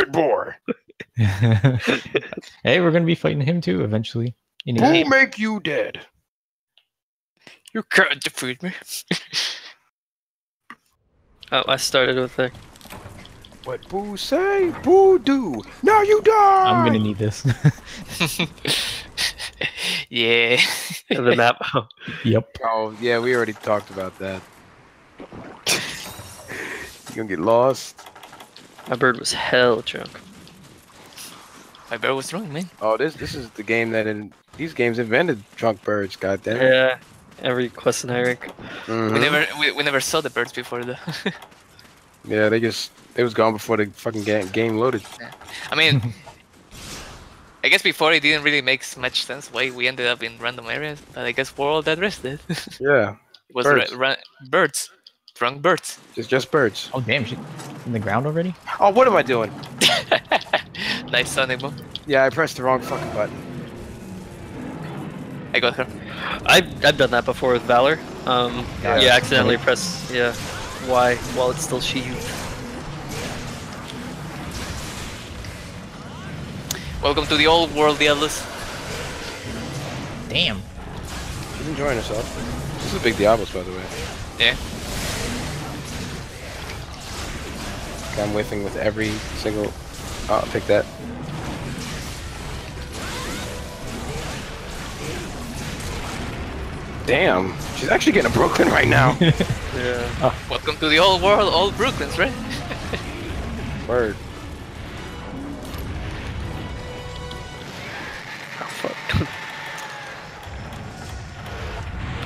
it, boy. hey, we're gonna be fighting him too eventually. Anyway. Who make you dead? You can't defeat me. oh, I started with a. What Boo say? Boo do. Now you die. I'm gonna need this. yeah. the map. Yep. Oh yeah, we already talked about that. you gonna get lost? My bird was hell drunk. My bird was drunk, man. Oh, this this is the game that in these games invented drunk birds. Goddamn. Yeah. Every quest in Hyric. Mhm. We never we, we never saw the birds before though. Yeah, they just it was gone before the fucking game, game loaded. I mean, I guess before it didn't really make much sense why we ended up in random areas, but I guess for all that rest it Yeah, was Birds. ra- ra- birds, drunk birds. just just birds. Oh damn, shit. In the ground already? Oh, what am I doing? nice Sonic boom. Yeah, I pressed the wrong fucking button. I got her. I've, I've done that before with Valor. Um, Yeah. yeah, accidentally press yeah Y while it's still sheathed. Welcome to the old world, the Diablos. Damn. She's enjoying herself. This is a Big Diablos, by the way. Yeah. I'm whiffing with every single. Oh, pick that. Damn, she's actually getting a Brooklyn right now. Yeah. Oh. Welcome to the old world, old Brooklyn's, right? Word. Oh, fuck.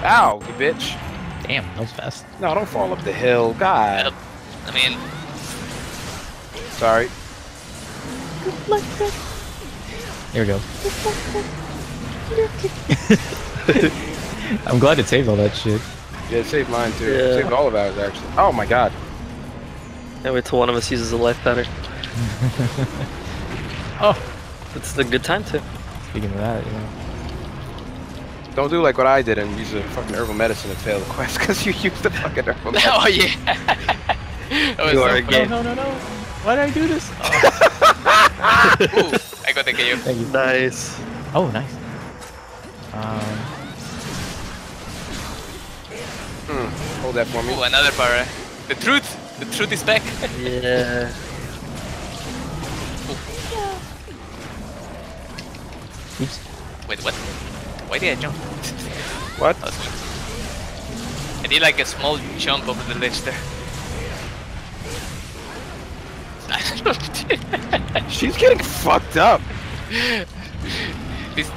Ow, you bitch. Damn, that was fast. No, don't fall up the hill. God. Yep. I mean, Sorry. Here we go. I'm glad it saved all that shit. Yeah, it saved mine too. Yeah. Saved all of ours actually. Oh my god. Yeah, wait till one of us uses a life powder. Oh, It's a good time to. speaking of that, you know. Don't do like what I did and use a fucking herbal medicine to fail the quest because you used the fucking herbal oh, medicine. oh yeah. that was You so are a funny. gay. No, no, no, no. Why did I do this? Oh, Ooh, I got the KO. thank you. Nice. Oh, nice. Um, Hmm, Hold that for me. Ooh, another para. The truth. The truth is back. Yeah. oops. Wait, what? Why did I jump? What? That was weird. I did like a small jump over the ledge there. She's getting fucked up. this,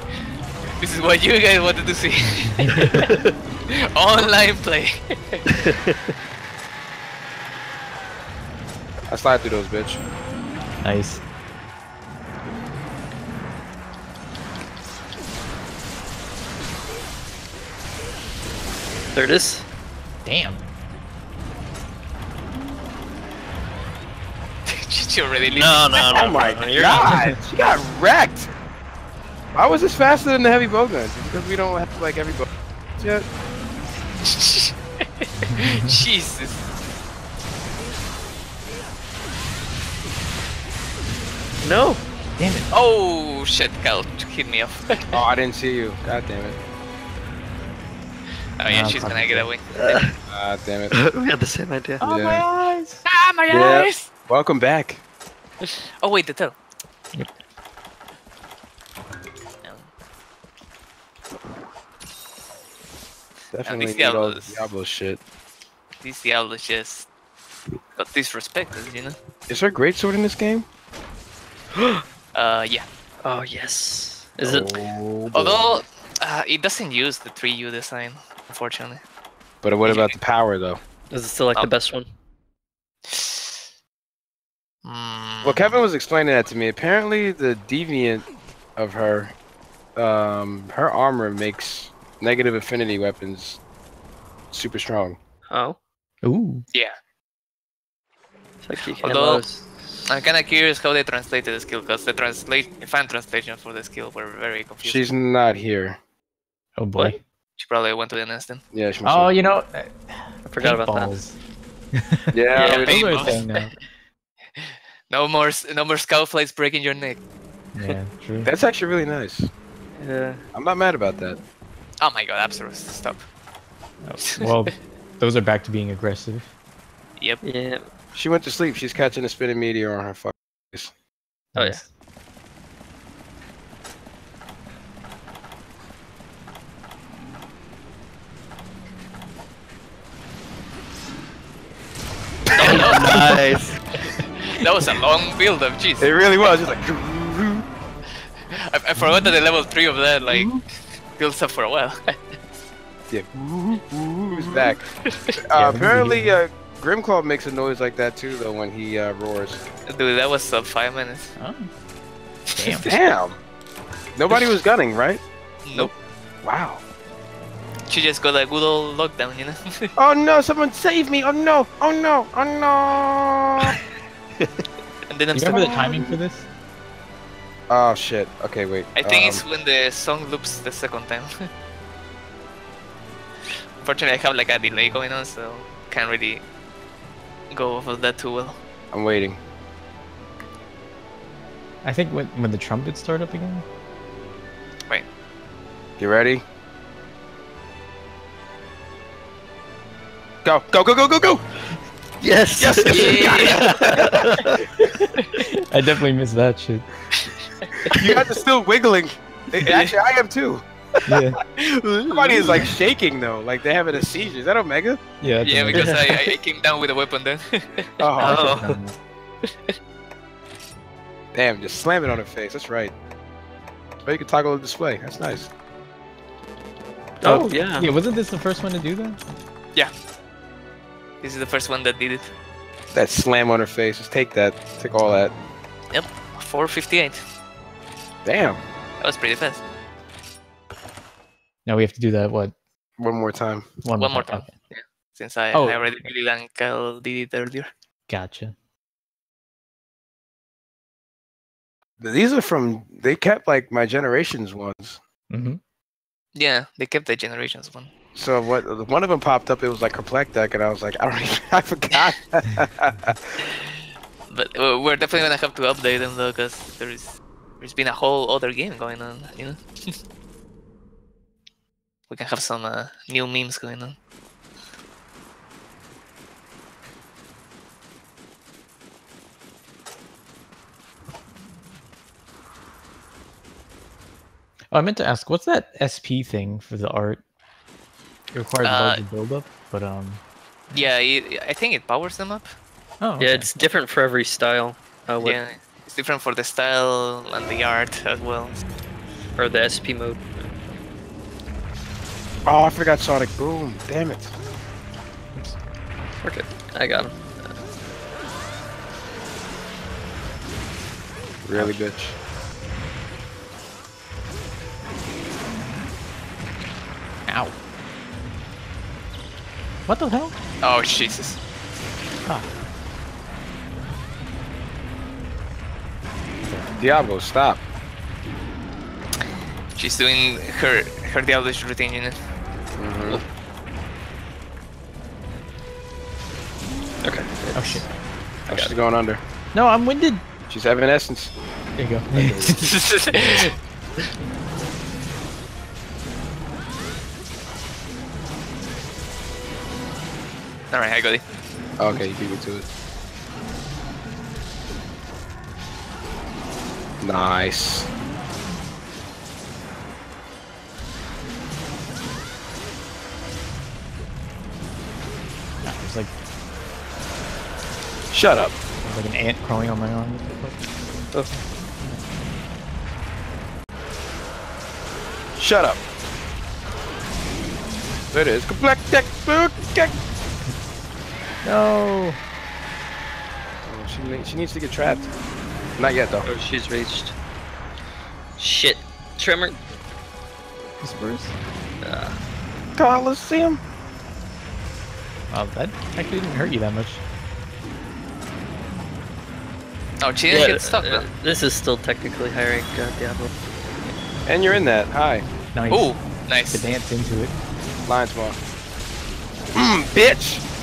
this is what you guys wanted to see. Online play. I slide through those, bitch. Nice. There it is. Damn. She already leaving. No, no, no. Oh my no, you're god, she got wrecked. Why was this faster than the heavy bowguns? Because we don't have to like heavy bow yet. Jesus. No. Damn it. Oh shit, Cal hit me off. oh Oh, I didn't see you. God damn it. Oh yeah, Ah, she's gonna get away. God damn it. we had the same idea. Oh, Yeah. my eyes. Ah, my Yeah. eyes! Welcome back. Oh wait, the tail. Yep. Um, Definitely least need all Diablos. Diablo shit. These Diablos just got disrespected, you know? Is there a great sword in this game? Uh, yeah. Oh yes. Is it? Oh, boy. Although, uh, it doesn't use the 3U design, unfortunately. But what about the power though? Is it still like the Um, best one? Mm, Well, Kevin was explaining that to me. Apparently, the deviant of her, um, her armor makes negative affinity weapons super strong. Oh. Ooh. Yeah. Like Although- I'm kind of curious how they translated the skill, because the translate fan translation for the skill were very confusing. She's not here. Oh boy. What? She probably went to the next then. Yeah, she must Oh, have- you know. I forgot about that. paintballs. yeah. Yeah, Those are a paintballs. thing now. No more, no more scout flights breaking your neck. Yeah, true. That's actually really nice. Yeah. I'm not mad about that. Oh my god, Absolute, stop. Oh, well, those are back to being aggressive. Yep. Yeah. She went to sleep. She's catching a spinning meteor on her fucking face. Oh, yeah. Nice. Oh, nice. That was a long build up, jeez. It really was. Just like. I, I forgot that the level 3 of that, like, builds up for a while. Yeah. Who's back? Uh, apparently, uh, Grimclaw makes a noise like that too, though, when he uh, roars. Dude, that was sub 5 minutes. Oh. Damn. Damn. Nobody was gunning, right? Nope. Wow. She just got a good old lockdown, you know? Oh no! Someone save me! Oh no! Oh no! Oh no! and then I'm You remember the timing for this? oh shit. Okay, wait. I think um, it's when the song loops the second time. Unfortunately, I have like a delay going on, so can't really go over that too well. I'm waiting. I think when when the trumpets start up again. Wait. You ready? Go! Go! Go! Go! Go! Go! Yes. Yes! I definitely missed that shit. you guys are still wiggling. Actually, I am too. Yeah, Somebody is like shaking though, like they're having a seizure. Is that Omega? yeah. yeah, another- because I, I came down with a weapon then. Oh, Oh. damn! Just slam it on her face. That's right. So you can toggle the display. That's nice. Oh, oh yeah. Yeah, wasn't this the first one to do that? This is the first one that did it. That slam on her face. Just take that. Take all that. Yep. 458. Damn. That was pretty fast. Now we have to do that. What? One more time. One, more, One more time. Okay. Since I, Oh. I already did it and Kyle did it earlier. Gotcha. These are from. They kept like my generations ones. hmm Yeah, they kept the generations one. So what? One of them popped up. It was like Kerplek deck, and I was like, I don't even. I forgot. But uh, we're definitely gonna have to update them though, because there's there's been a whole other game going on, you know. we can have some uh, new memes going on. Oh, I meant to ask, what's that SP thing for the art? It requires Uh, larger buildup, but um. Yeah, I think it powers them up. Oh. Yeah, it's different for every style. Uh, what, Yeah, it's different for the style and the art as well. Or the SP mode. oh, I forgot Sonic Boom. Damn it. Okay, I got him. Really, bitch. Ow. What the hell? Oh Jesus! Diablo, stop. She's doing her her Diablo's routine, you know. Mhm. Okay. Oh shit. Oh, she's going under. No, I'm winded. She's Evanescence. There you go. All right, I got it. Okay, you beat me to it. Nice. There's like, Shut up. there's like an ant crawling on my arm. What? Shut up. There it is. Black deck. Black deck. No. Oh, she, she needs to get trapped. Not yet, though. Oh, she's reached. Shit. Tremor. Whispers? Uh, Coliseum. Wow, that actually didn't hurt you that much. Oh, she didn't get stuck uh, this is still technically high rank uh, Diablo. And you're in that. Hi. Nice. Oh, To dance into it. Lion Spawn. Mmm, bitch.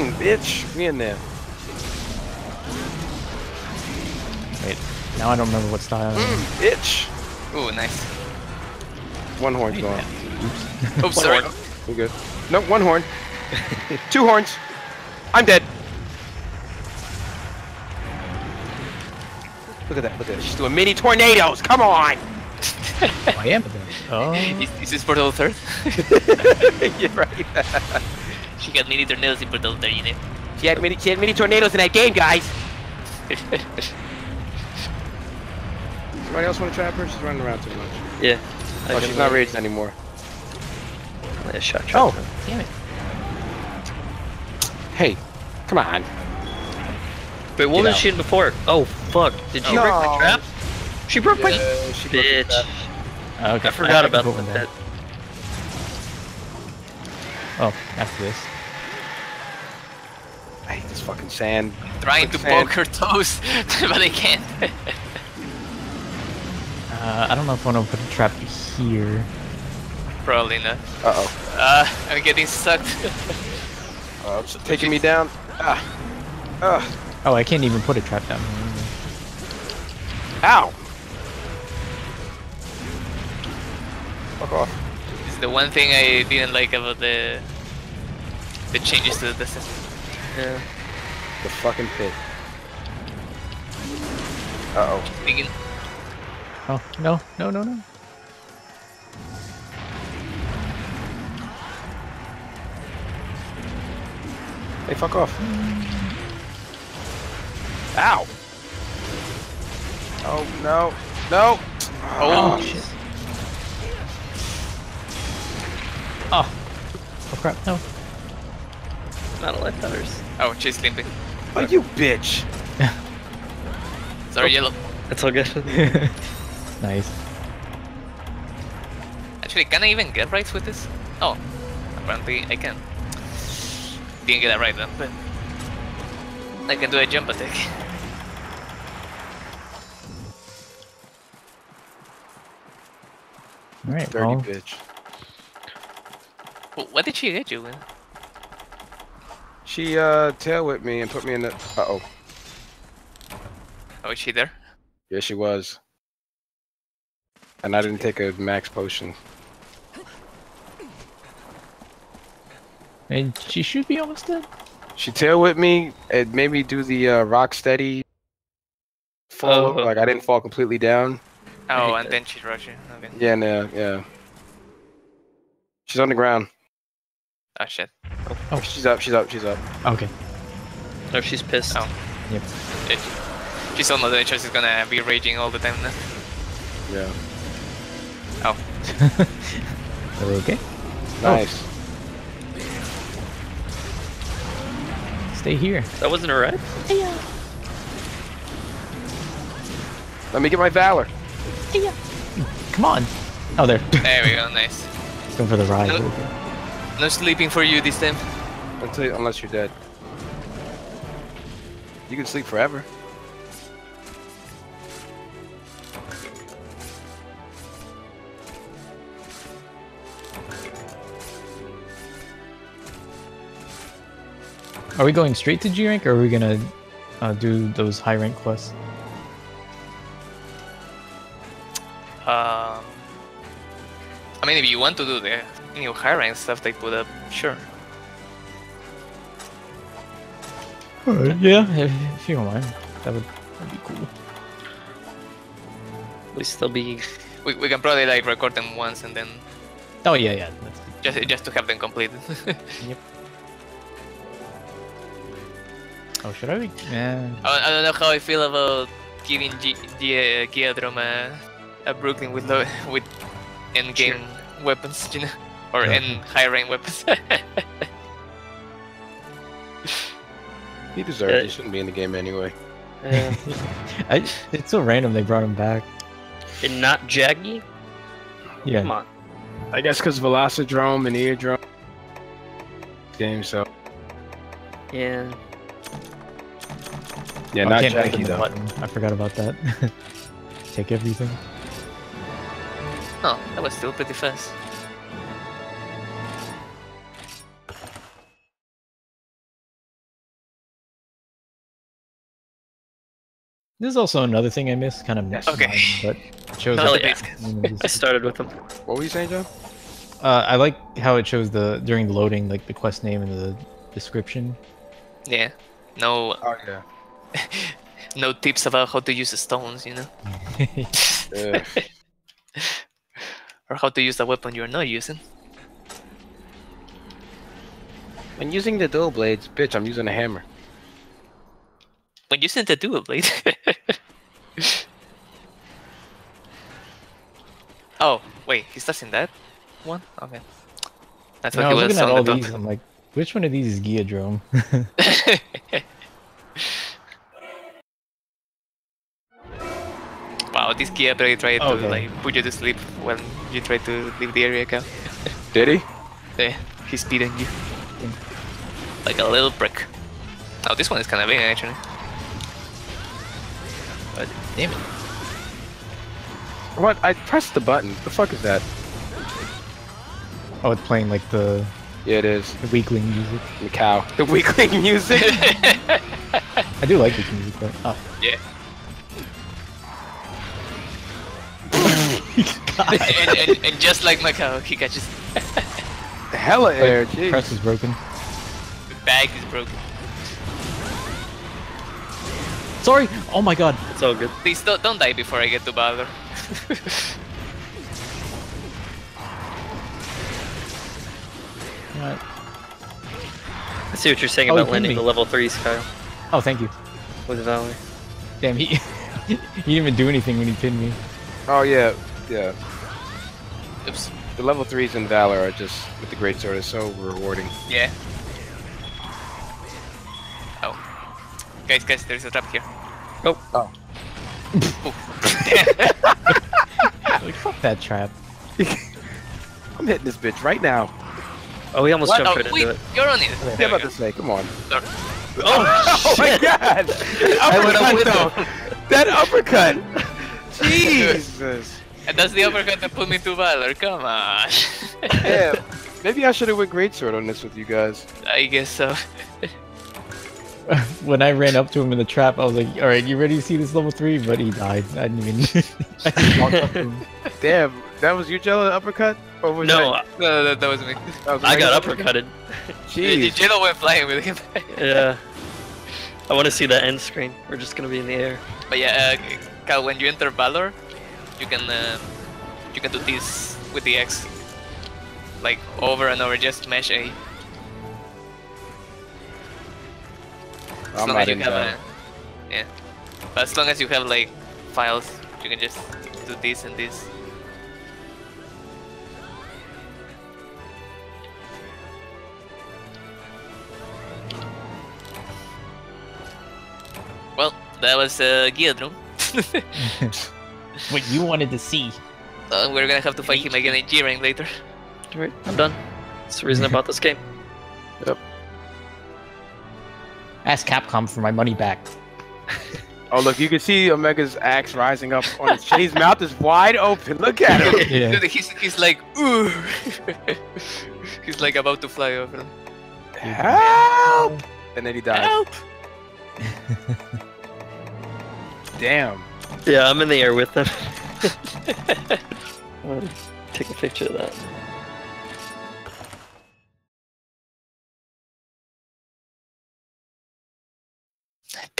Mmm, bitch. Me in there. Wait, now I don't remember what style. Mmm, bitch. Ooh, nice. One horn's gone. Oops. Oops, sorry. We're good. No, one horn. Two horns. I'm dead. Look at that. Look at that. She's doing mini tornadoes. Come on. I am there. Oh, Is, is this Portable third? You're right. She got mini tornadoes in Portable third, you know. She had mini. She had mini tornadoes in that game, guys. Somebody else want to trap her? She's running around too much. Yeah. I Oh, she's not wait. raged anymore. Yeah, shot oh, trap. damn it! Hey, come on. Wait, what Get was out. she in before? Oh, fuck. Did she No. break my trap? She broke my... She broke Bitch. trap. Oh, okay. I forgot can about go that. Oh, after this. I hate this fucking sand. Trying to Quicksand. poke her toes, but I can't. Uh, I don't know if I want to put a trap here. Probably not. Uh oh. Uh, I'm getting sucked. Uh, it's taking me down. Ah. Ugh. Oh, I can't even put a trap down. Ow. Fuck off. It's the one thing I didn't like about the the changes to the distance. Yeah. The fucking pit. Uh oh. Thinking, Oh, no, no, no, no. Hey, fuck off. Ow. Oh no. No. Oh, Oh, shit. Crap, no. Not a life matters. oh, she's limping. Oh, you bitch. Sorry, yellow. That's all good. nice. Actually, can I even get rights with this? Oh, apparently I can. Didn't get that right then, but I can do a jump attack. Alright, Dirty well, bitch. Wh- What did she hit you with? She uh tail whipped me and put me in the. Uh oh. Oh, is she there? Yeah, she was. And I didn't take a max potion. and she should be almost dead. She tail whipped me. and made me do the uh, rock steady. Fall. Oh. Like I didn't fall completely down. Oh, and that. then she rushed you. Okay. Yeah, no, yeah. She's on the ground. Oh shit. Oh. She's up. She's up. She's up. Okay. no, she's pissed. Oh. It, she's on the there. She's gonna be raging all the time now. Yeah. Oh, Are we okay? Nice. Oh. Stay here. That wasn't a ride? Let me get my valor. Yeah. Come on. Oh, there. there we go. Nice. Going for the ride. No. Okay. No sleeping for you this time. Until unless you're dead. You can sleep forever. Are we going straight to G rank, or are we gonna uh, do those high rank quests? Um, I mean, if you want to do the new high rank stuff they put up, sure. yeah, if, if you don't mind, that would be cool. We still be... We, we can probably like record them once and then Oh yeah, yeah. That's just just to have them completed. Yep. Oh, should I? Be... Yeah. I, I don't know how I feel about giving G, G, uh, Giadrome a, a Brooklyn with low, with end game weapons, you know, or Yeah. end high rank weapons. He deserves Yeah. it. He shouldn't be in the game anyway. Uh, I, it's so random they brought him back. and not Jaggi? Yeah. Come on. I guess because Velocidrome and Iodrome game, so Yeah. yeah, Oh, not I Jaggi though. button. I forgot about that. Take everything. oh, that was still pretty fast. This is also another thing I missed, kind of Yes. missed Okay. mine, but it shows Hell yeah. base. you know, I started with them. What were you saying, Joe? uh, I like how it shows the during the loading, like the quest name and the description. Yeah. No Oh yeah. no tips about how to use the stones, you know? Ugh. Or how to use the weapon you're not using. when using the dual blades, bitch, I'm using a hammer. When using the dual blade. oh, wait, he's touching that one? Okay. That's You what know, I he was was looking at all the these, I'm like, which one of these is Giadrome? top. wow, this Kia really tried to like put you to sleep when you try to leave the area, Cal. Did he? Yeah, he's beating you. Like a little brick. Oh, this one is kind of big actually. But damn it. What? I pressed the button. The fuck is that? Oh, it's playing like the, Yeah, it is. the weakling music. The cow. The weakling music. I do like this music, but oh. yeah. And, and, and just like my Maccao, he catches Hella air. Wait, Jeez. press is broken. the bag is broken. Sorry. Oh my god. It's all good. Please don't, don't die before I get to Valor. Alright. I see what you're saying Oh, about you landing pinned the level threes, Kyle, Oh, thank you. with Valor. Damn, he he didn't even do anything when he pinned me. Oh yeah, yeah. Oops. The level threes in Valor are just with the great sword is so rewarding. Yeah. Guys, guys, there's a trap here. Oh. Oh. Like, fuck that trap. I'm hitting this bitch right now. Oh, he almost What? jumped Oh, right wait, into it. you're on it. Yeah, There I'm we about go. to say, come on. Sorry. Oh, Oh my god! I went up uppercut with though! That uppercut! Jesus! And that's the uppercut that put me to Valor. Come on. Yeah, maybe I should have went greatsword on this with you guys. I guess so. when I ran up to him in the trap, I was like, "All right, you ready to see this level three? But he died. I didn't even. I just walked up to him. Damn, that was you, Jello, uppercut? Or was No, that, No, that, that was me. that was I got Megan's uppercutted. Jeez. Jello went flying with him. Yeah. I want to see that end screen. We're just gonna be in the air. But yeah, uh, Cal, when you enter Valor, you can uh, you can do this with the X, like over and over. Just mash A. As I'm long as you have a, yeah. But as long as you have like phials, you can just do this and this. Well, that was uh, Giadrome. What you wanted to see. Uh, we're gonna have to fight him again in G-Rank later. Alright, I'm done. That's the reason I bought this game. Ask Capcom for my money back. Oh, look, you can see Omega's axe rising up on his chin. His mouth is wide open. Look at him. Yeah. Dude, he's, he's like, ooh. he's like about to fly over him. Help! And then he dies. Help! Damn. Yeah, I'm in the air with them. I'm gonna take a picture of that.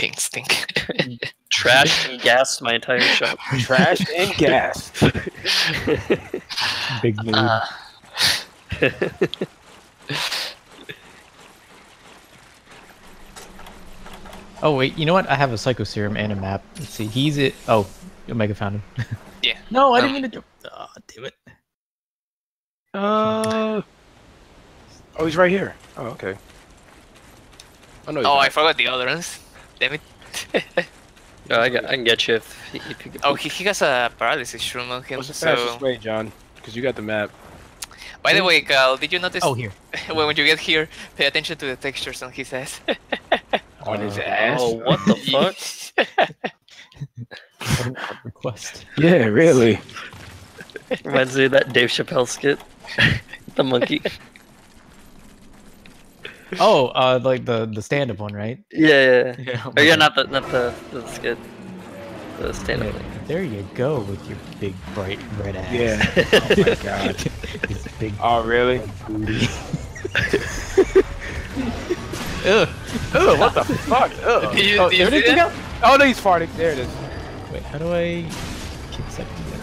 Pink stink. Trash and gas my entire shop. Trash and gas. Big mood. Uh, oh wait, you know what? I have a Psycho Serum and a map. Let's see. He's it. Oh, Omega found him. Yeah. no, I Um, didn't mean to. Oh, damn it. Uh. Oh, he's right here. Oh, okay. Oh no. Oh, I forgot the other ones. Damn it. Oh, I, got, I can get you if, if you could. oh, he, he has a paralysis shroom on him. What's the So, fastest way, John? Because you got the map. by the way, Cal, did you notice Oh, here. when, when you get here, pay attention to the textures on his ass? On his Uh, ass. Oh, what the fuck? What an odd request. Yeah, really. Reminds me of that Dave Chappelle skit. the monkey. Oh, uh, like the the stand-up one, right? Yeah, yeah, yeah. Yeah. Or yeah, not the not the the skit. the stand up Yeah, there you go with your big bright red ass. Yeah. oh my god. His big Oh really? booty. Ugh. Ugh. What the fuck? Ugh. Did you, Oh, did you there it see is. that? Oh no, he's farting. There it is. Wait, how do I keep second again?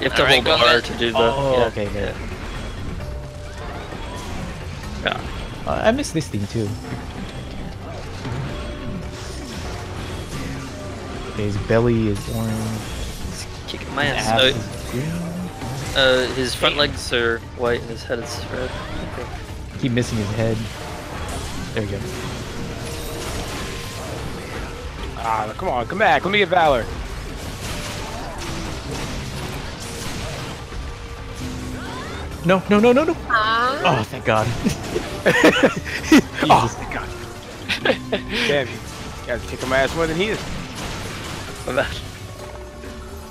You have to Alright, hold go R to do the. Oh, yeah. okay, there. Yeah. Uh, I miss this thing too. Okay, his belly is orange. He's kicking my ass. ass Uh, is green. uh, his front legs are white and his head is red. I think. Keep missing his head. There we go. Ah, come on, come back. Let me get Valor. No, no, no, no, no! Oh, thank God. oh, thank God. Damn, you guys kicking my ass more than he is. My bad.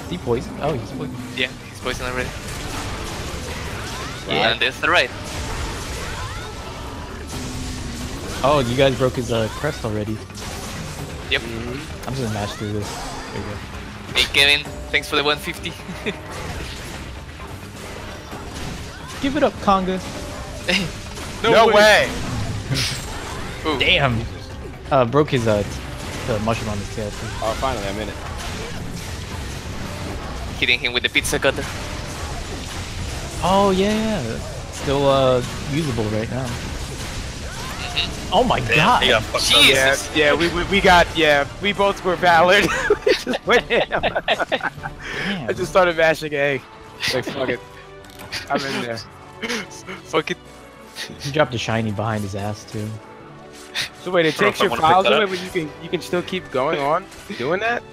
Is he poisoned? Oh, he's poisoned. Yeah, he's poisoned already. Right. And there's the right. Oh, you guys broke his uh, crest already. Yep. I'm just gonna mash through this. There you go. Hey Kevin, thanks for the 150. Give it up, Conga. No, way. Ooh. Damn. Uh, broke his uh, the mushroom on his tail. Oh, finally, I'm in it. Hitting him with the pizza cutter. Oh yeah, yeah. Still uh usable right now. Oh my god. He got fucked up. Yeah, Jesus. yeah, we, we, we got, yeah, we both were Valor. We just went in. I just started mashing A. Like, fuck it. I'm in there. Fuck it. He dropped a shiny behind his ass too. So wait, it Bro, takes your phials away, up. but you can you can still keep going on doing that?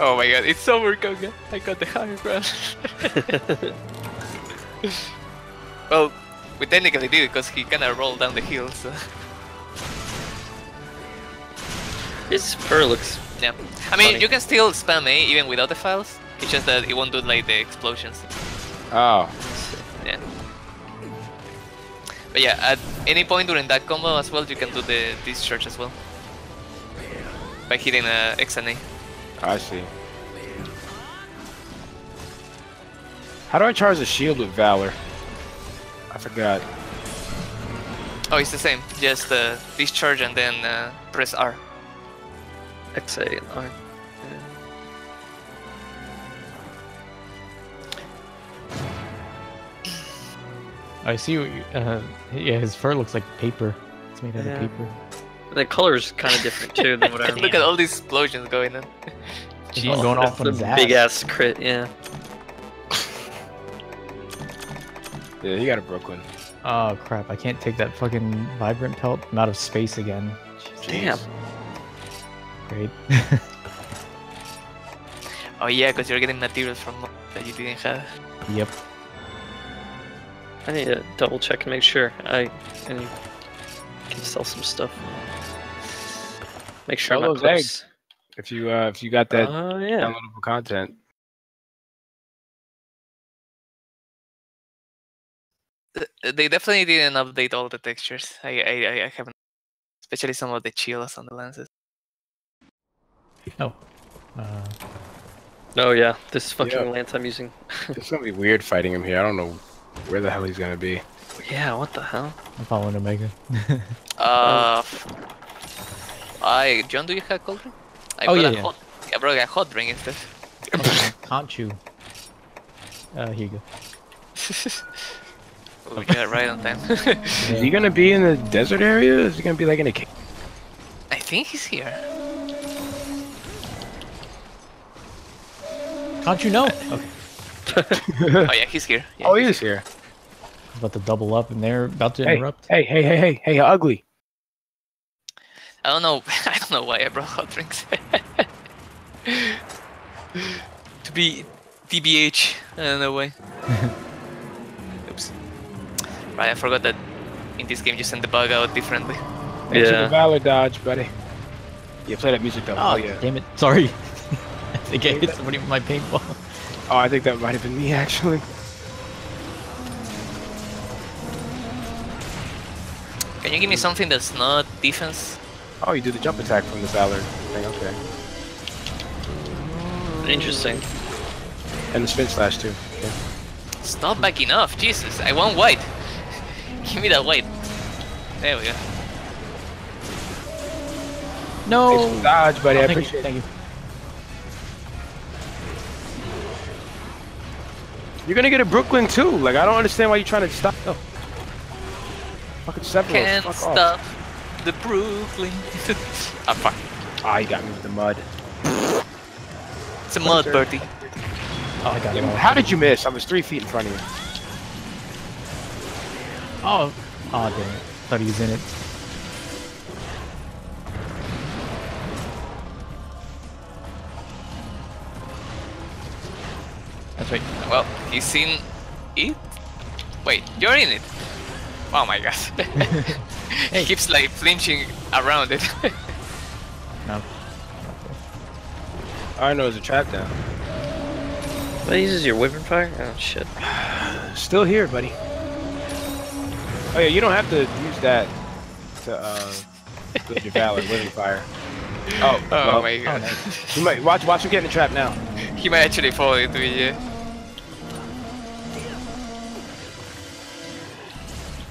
Oh my god, it's over, Koga. I got the high ground. well, we technically did because he kinda rolled down the hill, so. His fur looks. Yeah. I mean, Funny. you can still spam A even without the phials. It's just that it won't do like the explosions. Oh, Yeah. But yeah, at any point during that combo as well, you can do the discharge as well. By hitting uh, X and A. I see. How do I charge the shield with Valor? I forgot. Oh, it's the same. Just uh, discharge and then uh, press R. XA and R. I see. What you, uh, yeah, his fur looks like paper. It's made out Yeah. of paper. The color's kind of different too than what I Look at all these explosions going on. There's one going off on the his ass. big ass crit, yeah. Yeah, he got a Brooklyn. Oh crap! I can't take that fucking vibrant pelt. I'm out of space again. Damn. Great. Oh yeah, because you're getting materials from mo- that you didn't have. yep. I need to double check and make sure I can, can sell some stuff. Make sure Sell I'm not those close. eggs. If you uh if you got that Oh yeah. downloadable content. They definitely didn't update all the textures. I I, I- I haven't, especially some of the chills on the lenses. Oh. Uh, Oh yeah, this fucking Yeah. lance I'm using. It's gonna be weird fighting him here. I don't know where the hell he's gonna be. Yeah, what the hell? I'm following Omega. Uh, f- I John, do you have cold drink? I Oh, yeah, a yeah. hot. I brought a hot drink instead. Can't chew. Uh, here you go. oh yeah, right on time. Is he gonna be in the desert area? Is he gonna be like in a cave? I think he's here. Can't you know? Okay. Oh yeah, he's here. Yeah, oh, he's he is here. About to double up, and they're about to Hey, interrupt. hey, hey, hey, hey, hey, ugly. I don't know. I don't know why I brought hot drinks. to be TBH. I don't know why. Oops. Right, I forgot that in this game you send the bug out differently. Thanks for Yeah. the valor dodge, buddy. Yeah, play that music though. Oh, Oh, yeah. damn it! Sorry. I think I hit somebody with my paintball. Oh, I think that might have been me actually. Can you give me something that's not defense? Oh, you do the jump attack from the valor thing. Okay. Interesting. And the spin slash too. Yeah. It's not backing off. Jesus, I want white. Give me that white. There we go. No. Thanks for the dodge, buddy. Oh, I appreciate you. it. Thank you. You're gonna get a Brooklyn too. Like I don't understand why you're trying to stop. Oh. Fucking Sephiroth. Can't fuck stop Off. the Brooklyn. ah, fuck. Ah, you got me with the mud. It's a mud, Bertie. Oh, I got it. How did you miss? I was three feet in front of you. Oh. Oh, damn it. Thought he was in it. That's right. Well, he's seen it. Wait, you're in it. Oh my god. Hey. He keeps like flinching around it. No. All I know is a trap down. That uses your wyvern fire? Oh shit. Still here, buddy. Oh yeah, you don't have to use that to uh build your valor living fire. Oh, oh well, my Oh, god. nice. you might watch watch him get in the trap now. He might actually fall into it, yeah.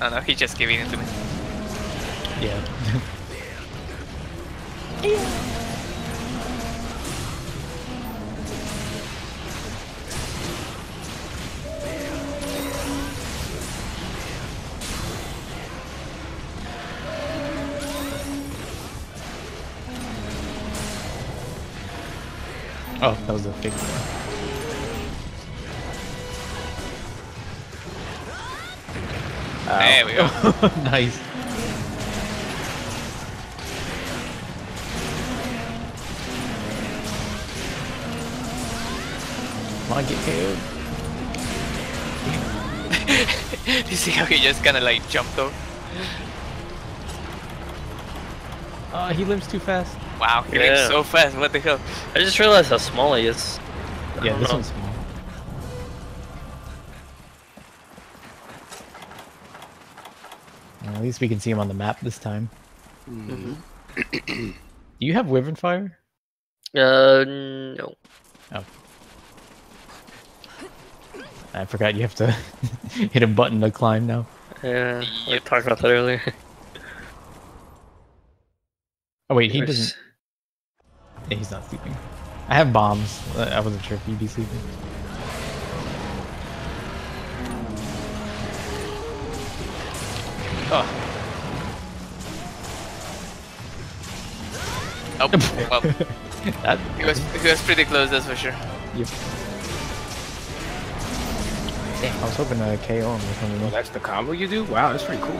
Oh no, he just giving it to me. Yeah. Oh, that was a fake one. There we go. nice. Come on, get KO'd. you see how he just kinda like jumped off? Oh, he limps too fast. Wow, he Yeah. yeah. so fast, what the hell? I just realized how small he is. I Yeah, this know. one's we can see him on the map this time. Mhm. Do you have Wyvern Fire? Uh, no. Oh. I forgot you have to hit a button to climb now. Yeah, we Yep. talked about that earlier. Oh wait, he Where's- doesn't. Yeah, he's not sleeping. I have bombs. I wasn't sure if he'd be sleeping. Oh. Oh, well, that, he was, he was pretty close, that's for sure. Yep. Damn, I was hoping to KO him or Oh, something. that's the combo you do? Wow, that's pretty cool.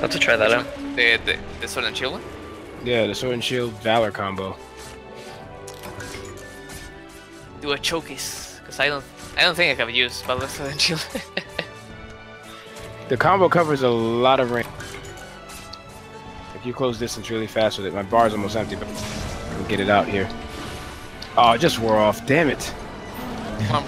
have to try that out. The, the, the Sword and Shield one? Yeah, the sword and shield valor combo. Do a chokis, because I don't, I don't think I can use Valor Sword and Shield. The combo covers a lot of range. If you close distance really fast with it, my bar's almost empty, but I can get it out here. Oh, it just wore off. Damn it. I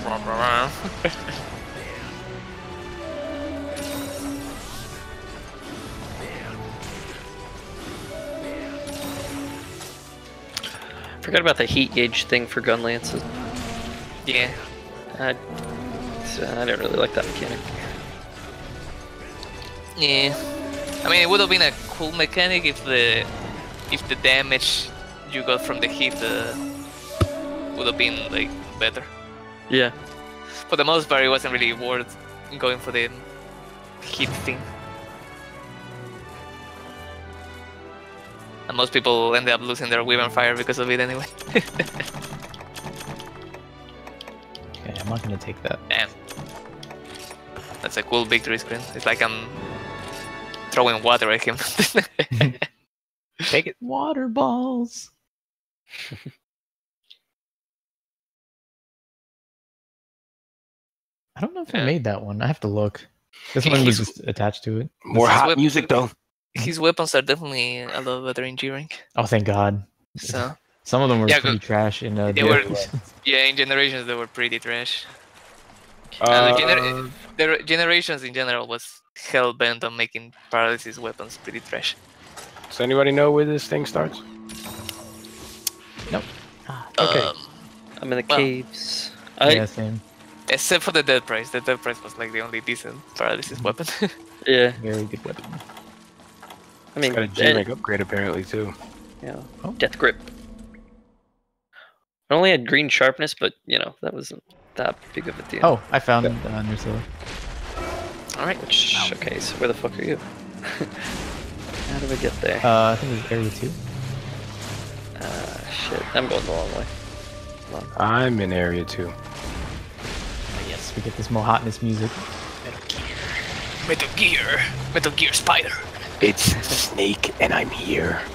forgot about the heat gauge thing for gun lances. yeah. I, uh, I don't really like that mechanic. Yeah. I mean, it would have been a cool mechanic if the if the damage you got from the heat uh, would have been like better. Yeah. For the most part, it wasn't really worth going for the heat thing. And most people ended up losing their Wyvern Fire because of it anyway. Okay, I'm not gonna take that. Damn. That's a cool victory screen. It's like I'm throwing water at him. Take it. Water balls. I don't know if I made that one. I have to look. This one was just attached to it. More This is hot what- music, though. His weapons are definitely a lot better in G rank. Oh, thank God. So Some of them were Yeah, pretty good. trash in uh, They the were- yeah, in generations they were pretty trash. Uh, Uh, gener- the re- generations in general was hell bent on making paralysis weapons pretty trash. does anybody know where this thing starts? Ah, Okay. Um, I'm in the Well, caves. I, yeah, same. Except for the dead price. The dead price was like the only decent paralysis Mm. weapon. yeah. Very good weapon. I mean, Got a G eh, rank upgrade apparently too. yeah. Oh. Death grip. I only had green sharpness, but you know that wasn't that big of a deal. Oh, I found uh, Nerscylla. Alright. Which, okay, so where the fuck are you? How do I get there? Uh, I think it was area two. Uh, shit, I'm going the long way. Hold. I'm in area two. Yes, we get this more hotness music. Metal Gear. Metal Gear Metal Gear Spider. It's Snake and I'm here.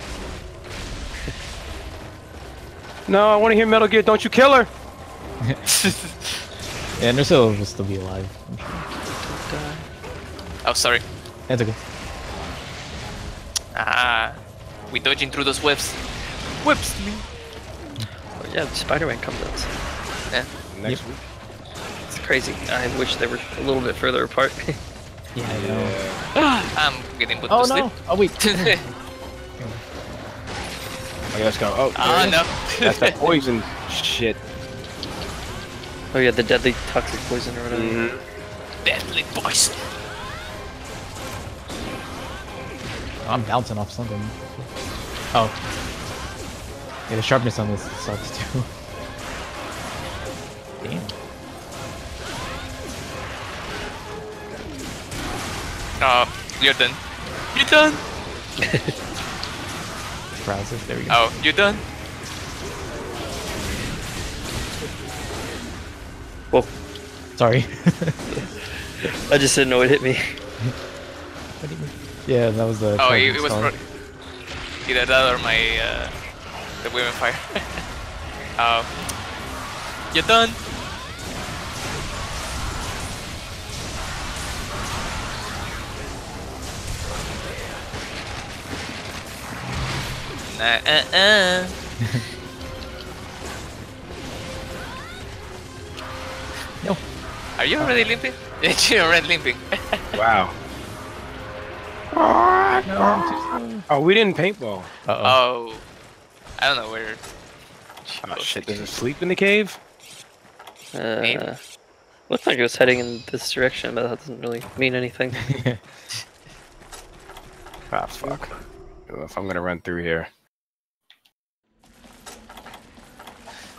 No, I want to hear Metal Gear. Don't you kill her? Yeah, Nerscylla will still be alive. Oh, sorry. That's okay. Ah. We dodging through those whips. Whips me. Oh, yeah, Spider-Man comes out. Yeah. Next Yep. week. It's crazy. I wish they were a little bit further apart. Yeah, I know. I'm getting put Oh to sleep. no! Oh wait. Okay, let's go. Oh, Ah, there it is. no. That's that poison shit. Oh yeah, the deadly toxic poison or whatever. Mm-hmm. Deadly poison. I'm bouncing off something. Oh. Yeah, the sharpness on this sucks too. Damn. Oh, you're done. You're done? Browses. There we go. Oh, you're done? Sorry. I just didn't know it hit me. What do you mean? yeah, that was the. Oh, it, sharpness it was song. pro- either that or my uh, the women fire. oh, you're done? Nah, uh, uh. Are you already limping? Yeah, you're already limping. Wow. No, Oh, we didn't paintball. slow. Uh oh. oh, I don't know where. Oh shit, does it sleep in the cave? Maybe. Uh, looked like it was heading in this direction, but that doesn't really mean anything. Ah, fuck. I don't know if I'm gonna run through here.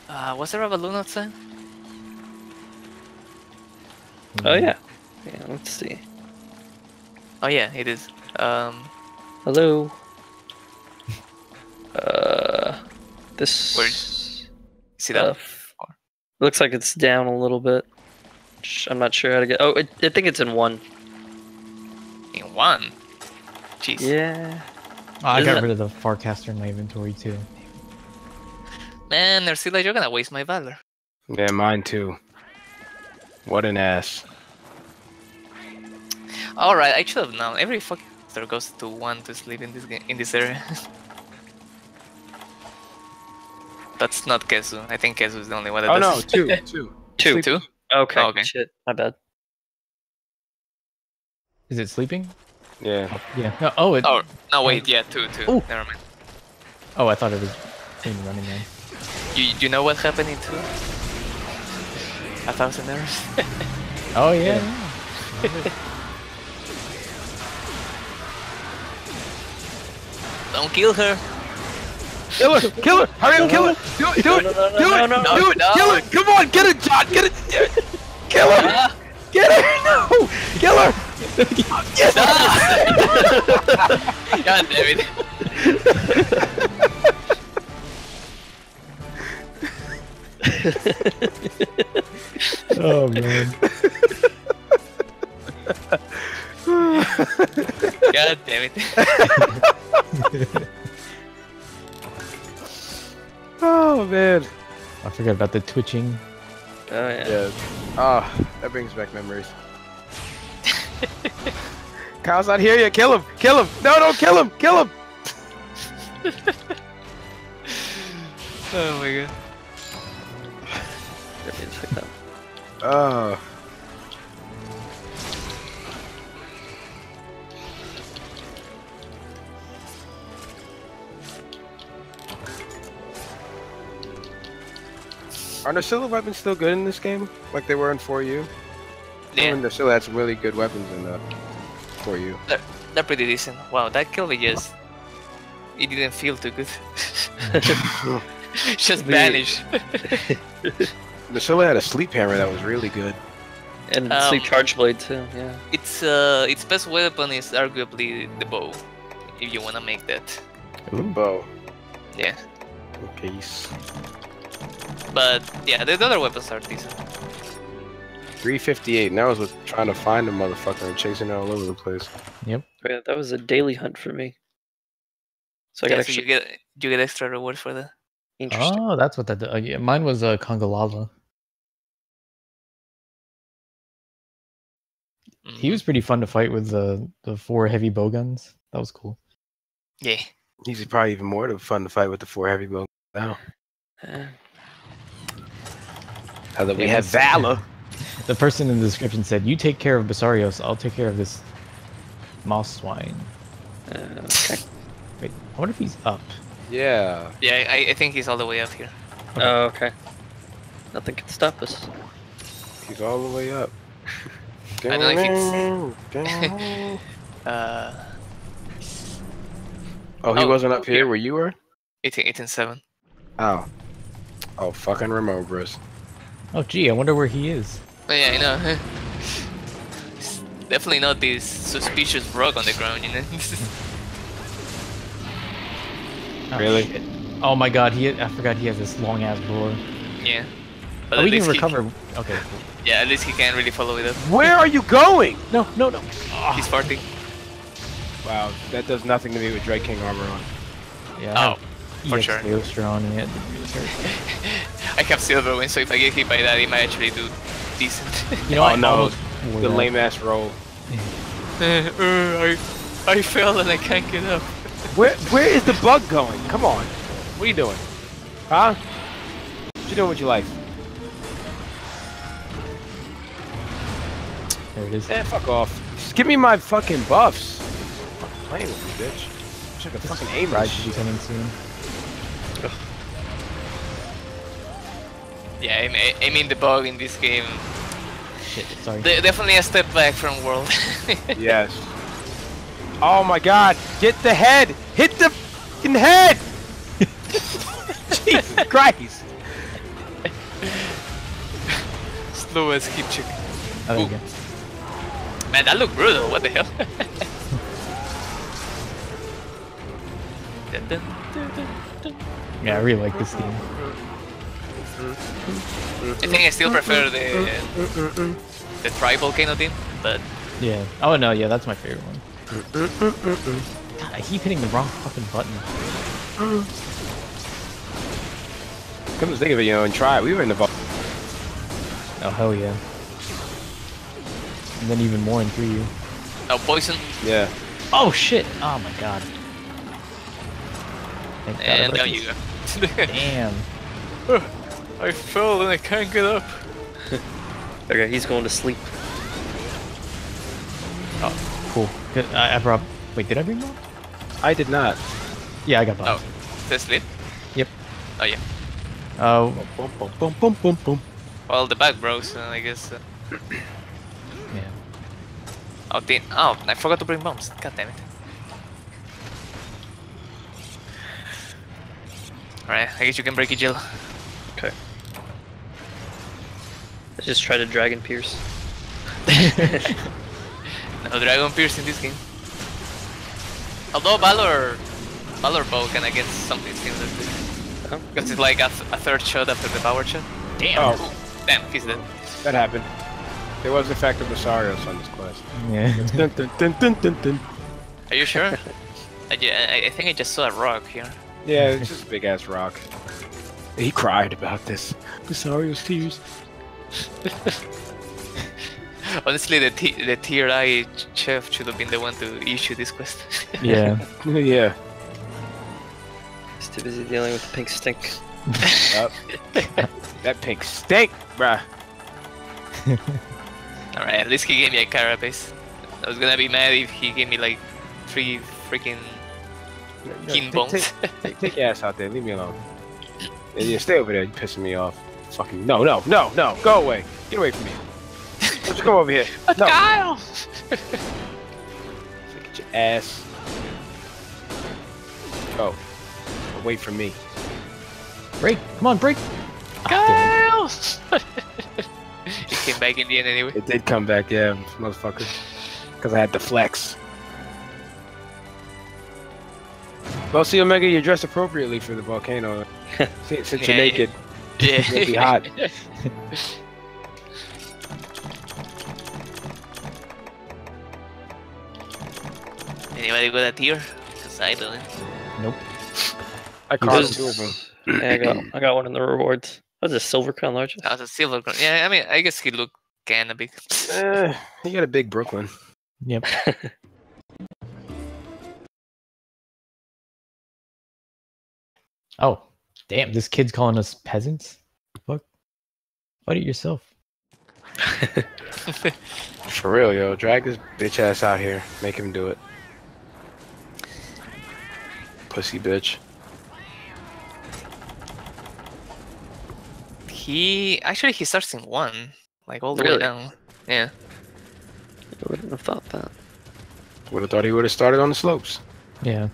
Uh, was there a balloon outside? Oh yeah. Yeah, let's see. Oh yeah, it is. Um, Hello. Uh, this Where- see that? stuff looks like it's down a little bit. I'm not sure how to get. Oh, it, I think it's in one. in one. Jeez. Yeah. Oh, I Isn't got it- rid of the Farcaster in my inventory too. Man, Nerscylla, you're gonna waste my valor. Yeah, mine too. What an ass. All right, I should have known. Every fucking monster goes to one to sleep in this game, in this area. That's not Kesu. I think Kesu is the only one that Oh does no, it. two, two. Two. Two? Okay. Oh, okay. Shit. My bad. Is it sleeping? Yeah. Yeah. No, oh, it. Oh no, wait, oh. yeah, two, two. Ooh. Never mind. Oh, I thought it was in running man. You you know what happened in two? A thousand errors. Oh yeah. Don't kill her. Kill her! Kill her! Hurry up, kill her! Do it! Do it! Do it! Do it! Kill her! Come on! Get it, John! Get it! Kill her! Ah. Get her! No! Kill her! Yes! Ah. God damn it. Oh man. God damn it. Oh man. I forgot about the twitching. Oh yeah. Yeah. Ah, that brings back memories. Kyle's not here yet. Kill him! Kill him! No, don't kill him! Kill him! Oh my god. Let me check that. Oh. Are Nerscylla weapons still good in this game? Like they were in 4U? Yeah, Remember Nerscylla had some really good weapons in uh, 4U. they're pretty decent. Wow, that kill me just it didn't feel too good. just The- vanished. Nerscylla had a sleep hammer that was really good. And Um, sleep charge blade too. Yeah. its uh its best weapon is arguably the bow. If you wanna make that. The bow. Yeah. Peace. But yeah, the other weapons are decent. 358. Now I was with trying to find a motherfucker and chasing it all over the place. Yep. Yeah, that was a daily hunt for me. So I yeah, got so extra you get you get extra rewards for that. interesting. Oh, that's what that. Uh, yeah, mine was a uh, Congalala. He was pretty fun to fight with the the four heavy bow guns. That was cool. Yeah. He's probably even more fun to fight with the four heavy bow now. Eh, Now that we have that's- Valor. The person in the description said, "You take care of Basarios. I'll take care of this mouse swine." uh, okay. Wait, I wonder if he's up. Yeah. Yeah, I, I think he's all the way up here. Oh, okay. Nothing can stop us. He's all the way up. I don't know if Uh, Oh, he Oh, wasn't up here. here where you were? 18, 18 7. Oh. Oh, fucking Ramon Bros. Oh, gee, I wonder where he is. Oh, yeah, I know. Definitely not this suspicious rock on the ground, you know? Oh, Really? shit. Oh my God, he. I forgot he has this long ass roar. yeah. But Oh, we can least he- recover. Okay, cool. Yeah, at least he can't really follow it up. Where are you going? No, no, no. He's farting. Wow, that does nothing to me with Drake King armor on. Yeah. Oh, have for EX sure. Leostra on it. It hurts. I have silver wing, so if I get hit by that, it might actually do decent. You know, Oh, I no, The that. lame ass roll. Uh, I, I fell and I can't get up. Where where is the bug going? Come on. What are you doing? Huh? What you doing with your life? There it is. Eh, fuck off. Just give me my fucking buffs. Fucking playing with me, bitch. Wish I could fucking aim Ride right. should be coming soon. Yeah, I mean, I mean the bug in this game. Shit, sorry. De- definitely a step back from World. Yes. Oh my god. Get the head. Hit the fucking head. Jesus Christ. Slow as keep chick. Oh, there you go. Man, that looked brutal. What the hell? Yeah, I really like this theme. I think I still prefer the the tribal kind of theme, but Yeah. Oh no, yeah, that's my favorite one. God, I keep hitting the wrong fucking button. Come to think of it, you know, and try. We were in the vault. Oh hell yeah. And then even more in 3U. oh poison Yeah. Oh shit! Oh my god. Thank I and like down you go. Damn. I fell and I can't get up. Okay, he's going to sleep. Oh, cool. Good. I, I brought. Wait, did I bring one? I did not. Yeah, I got Oh, bombs. the sleep. Yep. Oh yeah. Oh, Boom, boom, boom, boom, boom, boom. Well, the back bros, so I guess. Uh, yeah. Oh, the, oh, I forgot to bring bombs. God damn it. Alright, I guess you can break it, Jill. Okay. Let's just try to dragon pierce. No Dragon Pierce in this game. Although Valor, Valor Bow can against something similar to it. Oh. Because it's like a, th- a third shot after the power shot. Damn! Oh. Damn, he's dead. That happened. There was effective Basarios on this quest. Yeah. dun, dun, dun, dun, dun, dun. Are you sure? I, I, I think I just saw a rock here. Yeah, it's just a big ass rock. He cried about this. Basario's tears. Honestly, the t- the tier I chef should have been the one to issue this quest. Yeah. yeah. He's too busy dealing with the pink stink. Yup. that pink stink, bruh. Alright, at least he gave me a carapace. I was gonna be mad if he gave me like three freaking king Take- bones. Take, take, take your ass out there. Leave me alone. Yeah, yeah, stay over there. You're pissing me off. Fucking no, no, no, no. Go away. Get away from me. Let's go over here. No. Kyle! Get your ass. Go. Away from me. Break! Come on, break! Ah, Kyle! He came back in the end anyway. It did come back, yeah, motherfucker. Because I had the flex. Well, see, Omega, you're dressed appropriately for the volcano. since since you're Yeah, naked. Yeah. It'll be hot. Anybody got a tier? Because I don't. Nope. I There's- caused two of them. Yeah, I got I got one in the rewards. What's a silver crown largest? That was a silver crown. Yeah, I mean, I guess he looked kinda big. Eh, you got a big Brooklyn. Yep. Oh, damn! This kid's calling us peasants. Fuck. Fight it yourself. For real, yo. Drag this bitch ass out here. Make him do it. Pussy bitch. He actually he starts in one, like all the way down. Yeah. I wouldn't have thought that. Would have thought he would have started on the slopes. Yeah.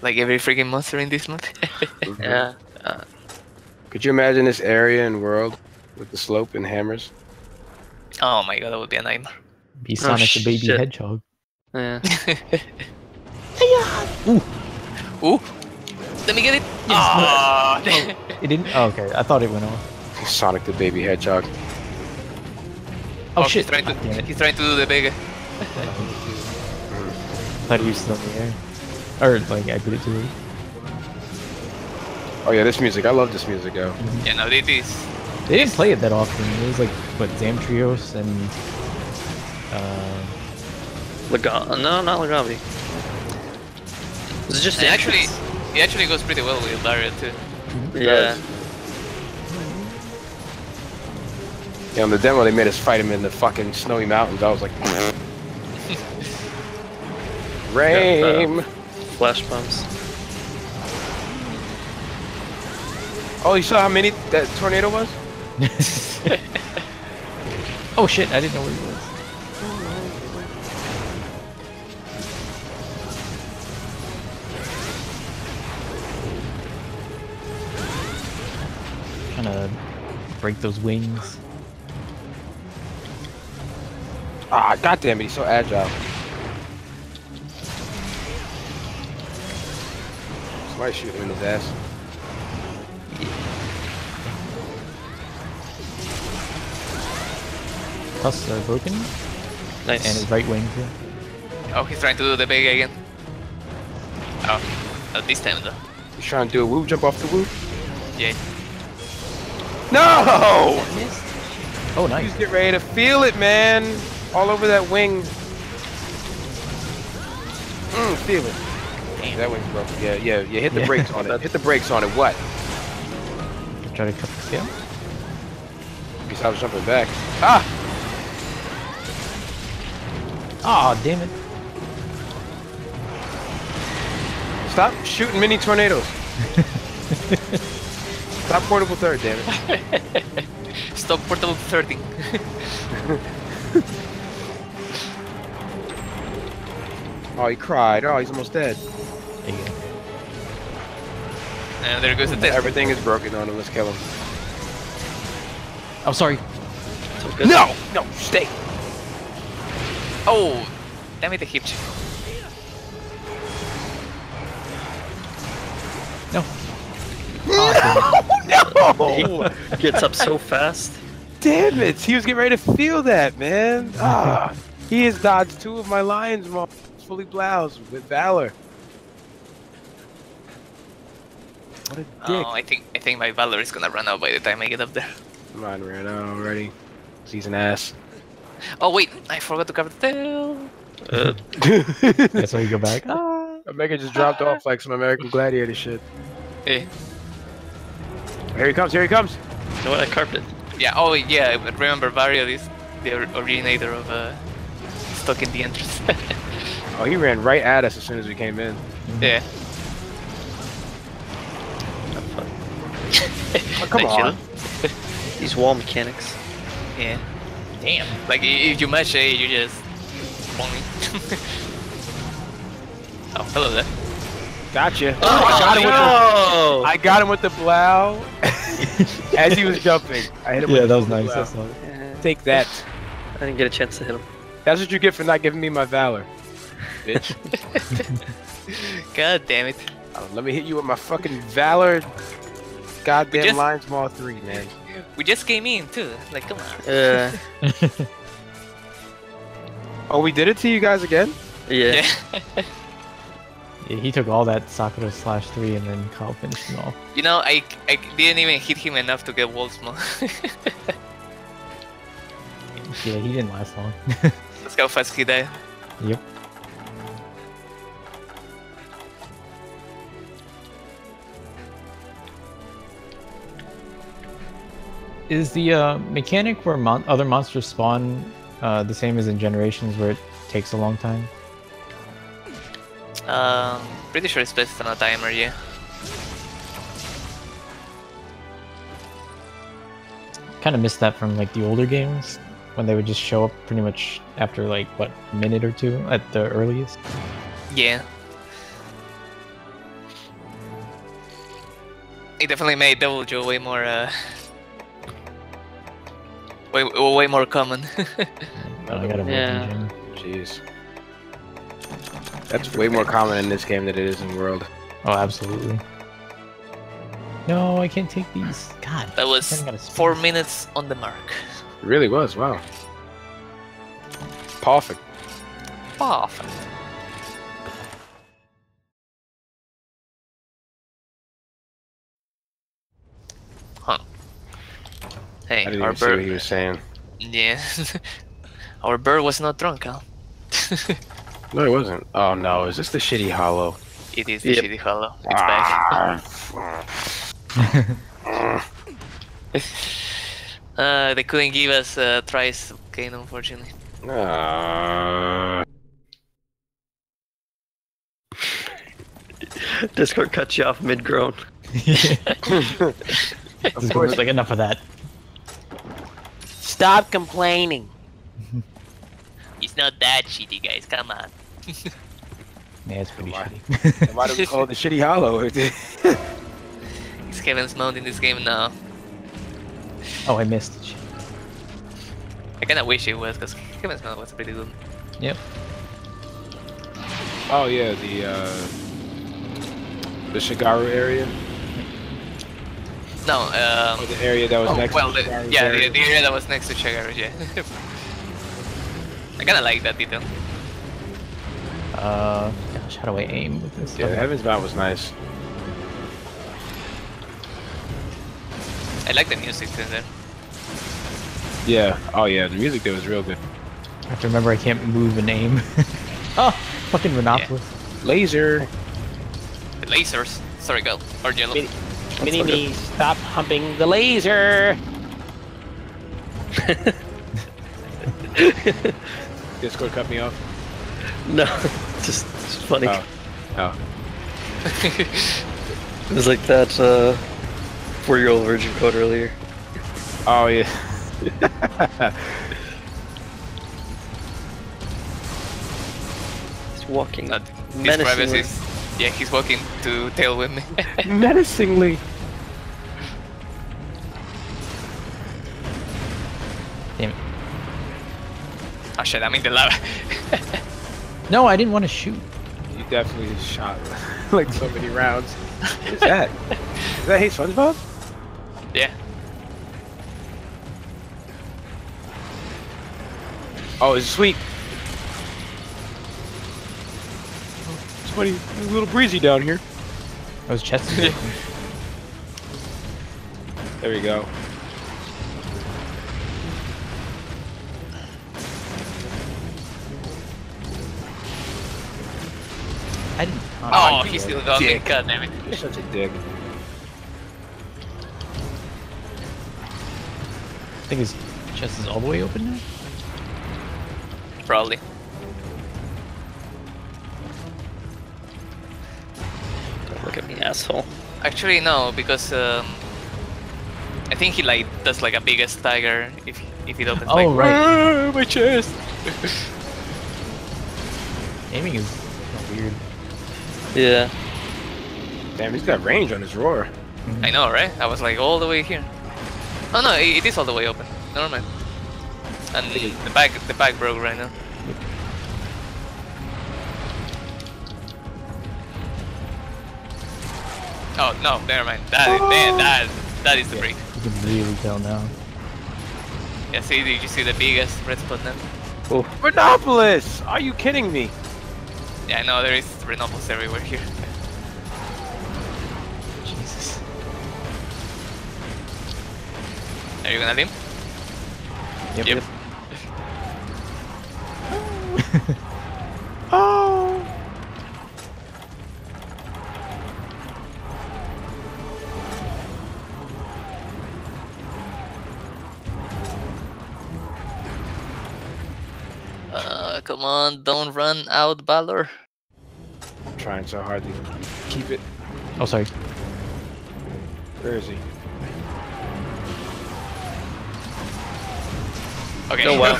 Like every freaking monster in this map. Mm-hmm. Yeah. Could you imagine this area and world with the slope and hammers? oh my god, that would be a nightmare. Be oh, Sonic the Baby shit. Hedgehog. Yeah. Uh, Ooh! Let me get it! Ah! It didn't. Oh, okay. I thought it went off. Sonic the Baby Hedgehog. Oh, he's shit! Trying to, God damn it. he's trying to do the big. thought he was still in the air. Or like I put it to late. Oh yeah, this music. I love this music, yo. Yeah, no, they this. They didn't play it that often. It was like what Zamtrios and uh, Laga- no, not Lagavi. It's just And actually, entrance. it actually goes pretty well with Dario too. Yeah. Yeah, on the demo they made us fight him in the fucking snowy mountains. I was like, Rain. Uh, flash bombs. Oh, you saw how many that tornado was? oh shit! I didn't know where he was. Break those wings. Ah, goddamn it, he's so agile. Somebody shoot him in his ass. Plus are broken, Nice. and his right wing too. Oh, he's trying to do the big again. Oh, not this time though. He's trying to do a woo jump off the woo. Yeah. No! Oh, nice. He's getting ready to feel it, man. All over that wing. Mm, feel it. Damn. That wing's broken. Yeah, yeah, yeah. Hit the Yeah. brakes on it. Hit the brakes on it. What? Try to cut the scale. Because I was jumping back. Ah! Oh, damn it! Stop shooting mini tornadoes. Stop portable third, damn it. Stop portable 13. Oh, he cried. Oh, he's almost dead. There you. And there goes the test. Everything is broken on him. Let's kill him. I'm oh, sorry. No! No, stay. Oh, damn it, the hip check. No. Oh, No! Gets up so fast. Damn it! He was getting ready to feel that, man. Ah, he has dodged two of my lions, mom. Fully bloused with valor. What a dick. Oh, I think I think my valor is gonna run out by the time I get up there. Mine ran out already. He's an ass. Oh wait, I forgot to cover the tail. Uh, That's why you go back. Ah. Omega just dropped off like some American Gladiator shit. Eh. Here he comes, here he comes. you know what? I carved it. Yeah. Oh yeah. but Remember, Vario is the originator of uh, stuck in the entrance. Oh, he ran right at us as soon as we came in. yeah. Oh, come on. These wall mechanics. Yeah. Damn. Like if you match A, you just boing. oh, hello there. Gotcha. Oh, I got him with the. I got him with the blow as he was jumping. I hit him. Yeah, with that was nice. blow. That's all. Yeah, Take that. I didn't get a chance to hit him. That's what you get for not giving me my valor, bitch. God damn it. Oh, let me hit you with my fucking valor. Goddamn just- line small three, man. We just came in too. Like, come on. Uh, Oh, we did it to you guys again? yeah. Yeah, he took all that Sakura slash three, and then Kyle finished him off. You know, I, I didn't even hit him enough to get wall small. Yeah, he didn't last long. Let's go fast he died. yep. Is the uh, mechanic where mon- other monsters spawn uh, the same as in Generations, where it takes a long time? Um, pretty sure it's based on a timer, yeah. Kind of missed that from like the older games when they would just show up pretty much after like what a minute or two at the earliest. Yeah. It definitely made Deviljho way more, uh... Way, way more common. But I got a Yeah. yeah. Jeez. That's way more common in this game than it is in World. Oh, absolutely. No, I can't take these. God. that was four minutes on the mark. It really was, wow. Perfect. Perfect. Huh. Hey, I didn't our even see what he bird. was saying. Yeah. our bird was not drunk, huh? No, it wasn't. Oh no, is this the shitty hollow? it is the Yep. shitty hollow. It's back. Ah. Uh, they couldn't give us uh, thrice gain, unfortunately. Ah. Discord cut you off mid groan. of course, like enough of that. Stop complaining. It's not that shitty, guys. Come on. Yeah, it's pretty Why? shitty. Why do we call it the shitty hollow? Is Heaven's Mount in this game now? oh, I missed. Shit. I kinda wish it was, because Heaven's Mount was pretty good. Yep. oh yeah, the uh, the Shagaru area, No, um... or the area that was Oh, next. well, to the, yeah, the, area. the area that was next to Shagaru, yeah. I kinda like that detail. Uh, gosh, how do I aim with this? Yeah, the Heaven's Mount was nice. I like the music in there. Yeah. Oh yeah, the music there was real good. I have to remember I can't move and aim. oh, fucking Rhenoplos. Laser. The lasers. Sorry, girl. Or yellow. Mini, mini me, stop humping the laser. Discord cut me off. No, just, just funny. Oh. Oh. It was like that uh, four-year-old virgin code earlier. Oh yeah. He's walking Not menacingly. privacy. Yeah, he's walking to tail with me. Menacingly. Damn it. oh shit, I'm in the lava. No, I didn't want to shoot. You definitely shot like so many rounds. What is that? Is that Hey SpongeBob? yeah. Oh, it's sweet. It's funny, it's a little breezy down here. I was chest. There we go. I didn't. Oh, he's little still got me. dick. God damn it. You're such a dick. I think his chest is all the way open now. Probably. Look at me, asshole. Actually, no, because um, I think he like does like a biggest tiger if if it opens. Oh, like, right. "Ah, my chest. Aiming is weird. Yeah. Damn, he's got range on his roar. I know, right? I was like all the way here. Oh no, it, it is all the way open. Never mind. And the, the back the back broke right now. Oh no, never mind. That is man, that that is the break. You can really tell now. Yeah, see, did you see the biggest red spot now? Rhenoplos! Are you kidding me? Yeah, I know there is Rhenoplos everywhere here. Jesus. Are you gonna limp? Yep. Yep. Oh! come on, don't run out, Valor. I'm trying so hard to keep it. Oh, sorry. Where is he? Okay. Oh, wow.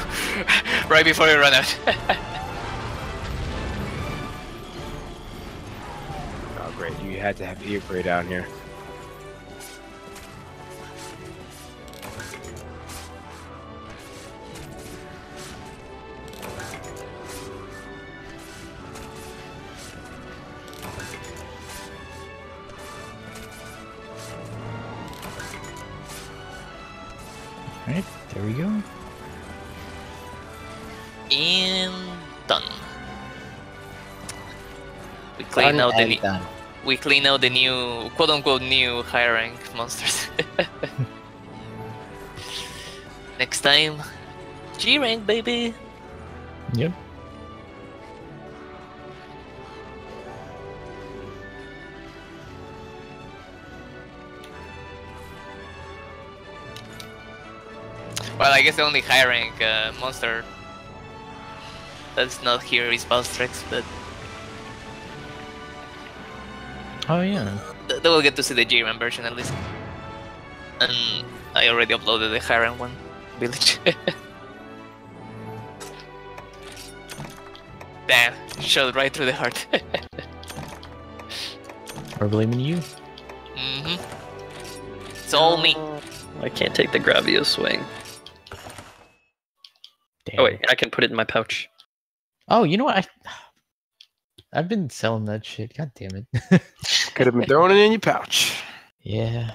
right before we run out. Oh, great. You had to have ear prey down here. There we go. and done. We clean out the new, done. we clean out the new quote unquote new high rank monsters. Next time, G rank baby. Yep. Well, I guess the only high rank uh, monster that's not here is Valstrax, but Oh yeah. th- they will get to see the G rank version at least. And I already uploaded the high rank one village. Damn, shot right through the heart. We're blaming you. Mm-hmm. It's all me. I can't take the Gravio swing. Damn. Oh wait, I can put it in my pouch. Oh, you know what? I, I've been selling that shit. God damn it. Could have been throwing it in your pouch. yeah.